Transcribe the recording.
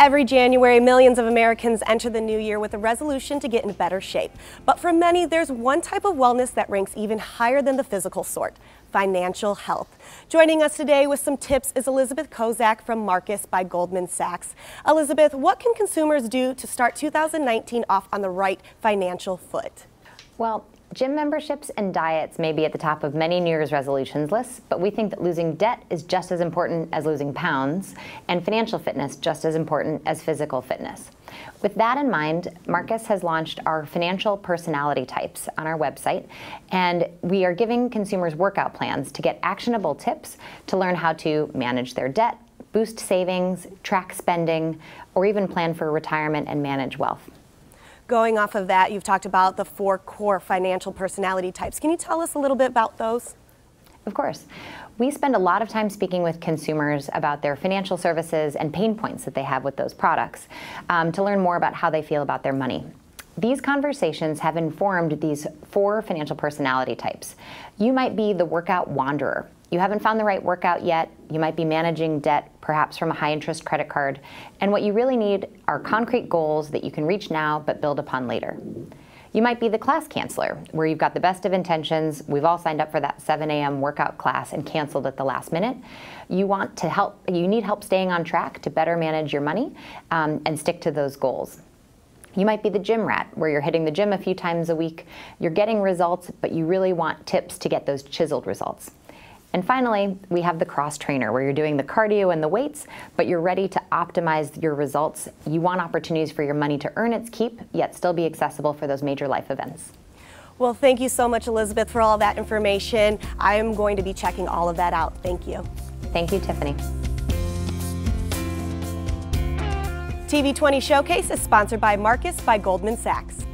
Every January, millions of Americans enter the new year with a resolution to get in better shape. But for many, there's one type of wellness that ranks even higher than the physical sort financial health. Joining us today with some tips is Elizabeth Kozak from Marcus by Goldman Sachs. Elizabeth, what can consumers do to start 2019 off on the right financial foot? Well, Gym memberships and diets may be at the top of many New Year's resolutions lists, but we think that losing debt is just as important as losing pounds, and financial fitness just as important as physical fitness. With that in mind, Marcus has launched our financial personality types on our website, and we are giving consumers workout plans to get actionable tips to learn how to manage their debt, boost savings, track spending, or even plan for retirement and manage wealth. Going off of that, you've talked about the four core financial personality types. Can you tell us a little bit about those? Of course. We spend a lot of time speaking with consumers about their financial services and pain points that they have with those products um, to learn more about how they feel about their money. These conversations have informed these four financial personality types. You might be the workout wanderer. You haven't found the right workout yet. You might be managing debt, perhaps from a high interest credit card. And what you really need are concrete goals that you can reach now but build upon later. You might be the class canceler, where you've got the best of intentions. We've all signed up for that 7 a.m. workout class and canceled at the last minute. You want to help, you need help staying on track to better manage your money um, and stick to those goals. You might be the gym rat, where you're hitting the gym a few times a week. You're getting results, but you really want tips to get those chiseled results. And finally, we have the cross trainer where you're doing the cardio and the weights, but you're ready to optimize your results. You want opportunities for your money to earn its keep, yet still be accessible for those major life events. Well, thank you so much, Elizabeth, for all that information. I am going to be checking all of that out. Thank you. Thank you, Tiffany. TV20 Showcase is sponsored by Marcus by Goldman Sachs.